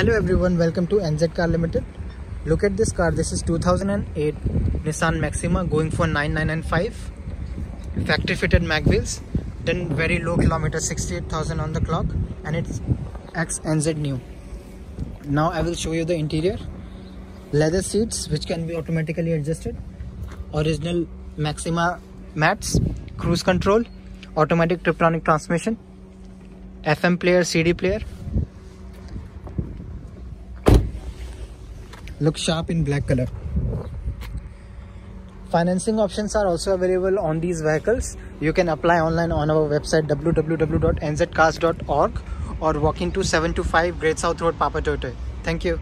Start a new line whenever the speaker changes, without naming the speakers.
hello everyone welcome to nz car limited. Look at this car. This is 2008 nissan maxima going for 9995 factory fitted mag wheels then very low kilometer 68000 on the clock and it's xnz new. Now i will show you the interior. Leather seats which can be automatically adjusted. Original maxima mats cruise control automatic triptronic transmission fm player cd player looks sharp in black color. Financing options are also available on these vehicles. You can apply online on our website www.nzcars.org or walk into 725 great south road papa thank you